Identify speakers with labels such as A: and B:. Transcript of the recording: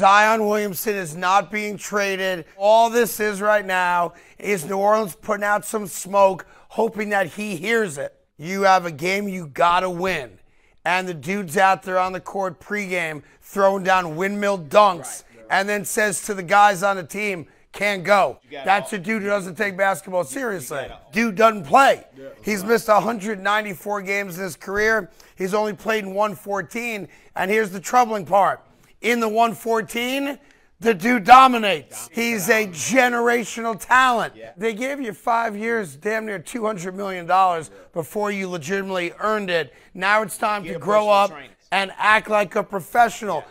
A: Zion Williamson is not being traded. All this is right now is New Orleans putting out some smoke, hoping that he hears it. You have a game you gotta win. And the dude's out there on the court pregame throwing down windmill dunks and then says to the guys on the team, can't go. That's a dude who doesn't take basketball seriously. Dude doesn't play. He's missed 194 games in his career. He's only played in 114. And here's the troubling part in the 114, the dude dominates. He's a generational talent. They gave you five years, damn near $200 million before you legitimately earned it. Now it's time to grow up and act like a professional.